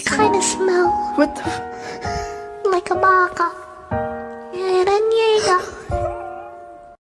It kind of smells. What the? like a marker.